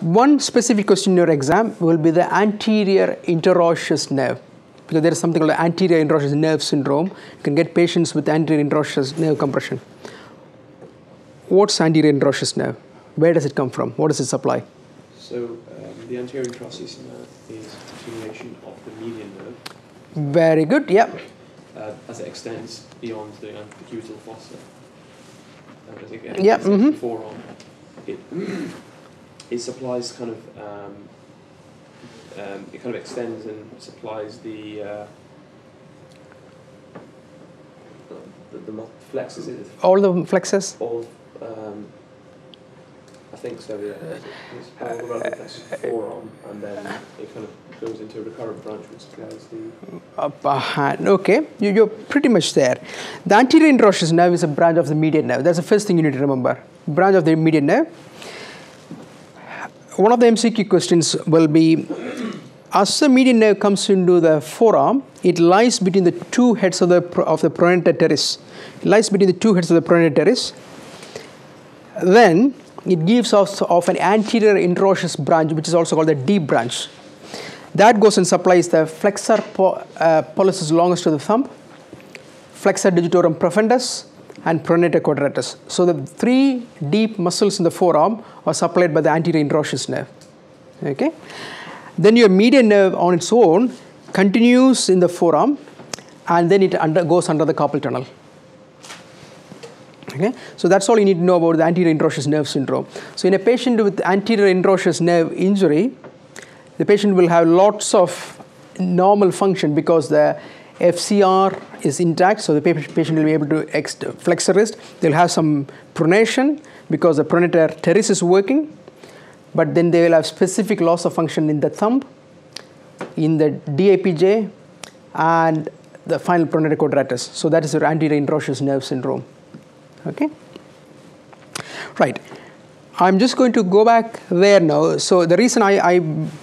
One specific question in your exam will be the anterior interosseous nerve because there is something called anterior interosseous nerve syndrome. You can get patients with anterior interosseous nerve compression. What's anterior interosseous nerve? Where does it come from? What does it supply? So um, the anterior interosseous nerve is a continuation of the median nerve Very good. Yeah. uh, as it extends beyond the antecubital fossa. And as it gets Yeah, extends mhm. the forearm, it, it supplies kind of um, um, it kind of extends and supplies the uh, the, the mo- flexes it All the flexes. all think so yeah it's all the relevant flexes of the forearm and then it kind of goes into a recurrent branch which supplies the upper uh, hand. Okay, you, you're pretty much there. The anterior interosseous nerve is a branch of the median nerve. That's the first thing you need to remember. Branch of the median nerve. One of the MCQ questions will be as the median nerve comes into the forearm, it lies between the two heads of the of the pronator teres. It lies between the two heads of the pronator teres. Then it gives us of an anterior interosseous branch, which is also called the deep branch. That goes and supplies the flexor uh, pollicis longus to the thumb, flexor digitorum profundus, and pronator quadratus. So the three deep muscles in the forearm are supplied by the anterior interosseous nerve. Okay. Then your median nerve on its own continues in the forearm, and then it under, goes under the carpal tunnel. Okay, so that's all you need to know about the anterior interosseous nerve syndrome. So in a patient with anterior interosseous nerve injury, the patient will have lots of normal function because the FCR is intact, so the patient will be able to ex- flex the wrist. They'll have some pronation because the pronator teres is working, but then they will have specific loss of function in the thumb, in the DIPJ, and the final pronator quadratus. So that is your anterior interosseous nerve syndrome. Okay. Right. I'm just going to go back there now. So the reason I, I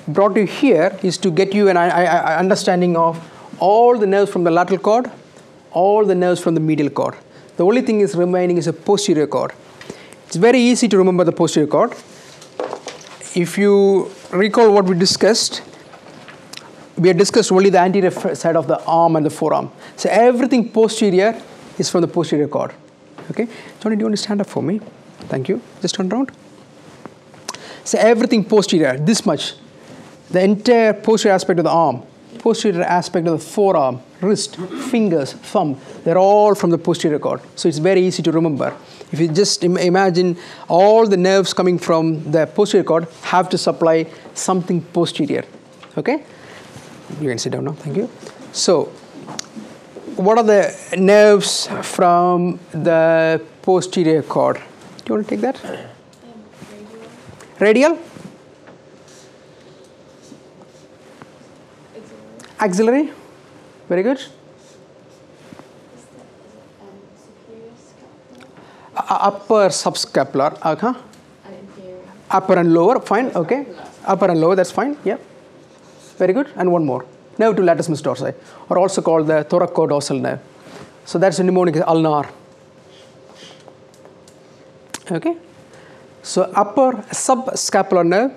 brought you here is to get you an I, I, understanding of all the nerves from the lateral cord, all the nerves from the medial cord. The only thing is remaining is a posterior cord. It's very easy to remember the posterior cord. If you recall what we discussed, we had discussed only the anterior side of the arm and the forearm. So everything posterior is from the posterior cord. Okay, Johnny, do you want to stand up for me? Thank you. Just turn around. So everything posterior, this much, the entire posterior aspect of the arm, posterior aspect of the forearm, wrist, fingers, thumb, they're all from the posterior cord. So it's very easy to remember. If you just Im- imagine all the nerves coming from the posterior cord have to supply something posterior. Okay? You can sit down now. Thank you. So, what are the nerves from the posterior cord? Do you want to take that? Radial? Axillary? Very good. Uh, upper subscapular. Uh-huh. Upper and lower, fine, okay. Upper and lower, that's fine, yeah. Very good. And one more. Nerve to latissimus dorsi, or also called the thoracodorsal nerve. So that's the mnemonic ulnar. Okay. So upper subscapular nerve,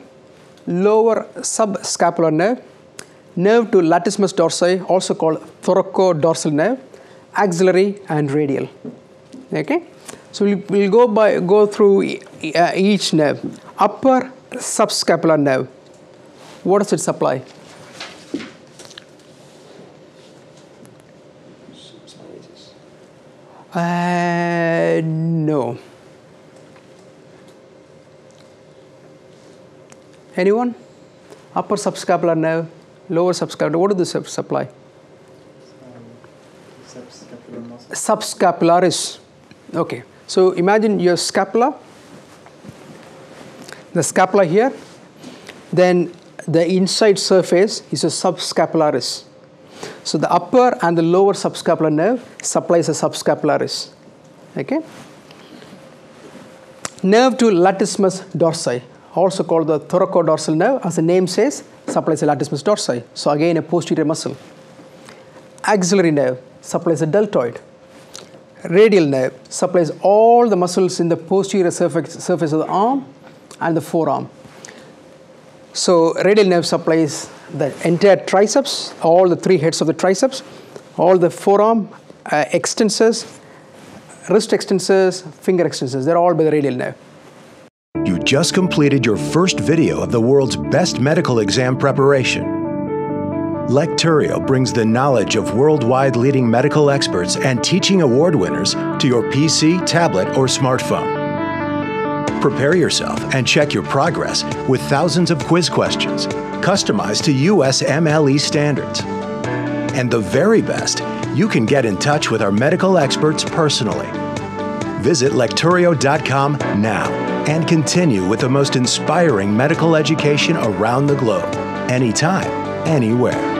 lower subscapular nerve, nerve to latissimus dorsi, also called thoracodorsal nerve, axillary and radial. Okay. So we'll, we'll go by go through e- uh, each nerve. Upper subscapular nerve. What does it supply? Subsciences. Uh, no. Anyone? Upper subscapular nerve, lower subscapular. What do the supply? Subscapularis. Okay. So imagine your scapula, the scapula here, then the inside surface is a subscapularis. So the upper and the lower subscapular nerve supplies the subscapularis. Okay. Nerve to latissimus dorsi, also called the thoracodorsal nerve, as the name says, supplies the latissimus dorsi. So again, a posterior muscle. Axillary nerve supplies the deltoid. radial nerve supplies all the muscles in the posterior surface, surface of the arm and the forearm. So radial nerve supplies the entire triceps, all the three heads of the triceps, all the forearm uh, extensors, wrist extensors, finger extensors. They're all by the radial nerve. You just completed your first video of the world's best medical exam preparation. Lecturio brings the knowledge of worldwide leading medical experts and teaching award winners to your PC, tablet, or smartphone. Prepare yourself and check your progress with thousands of quiz questions customized to USMLE standards. And the very best, you can get in touch with our medical experts personally. Visit lecturio.com now and continue with the most inspiring medical education around the globe, anytime, anywhere.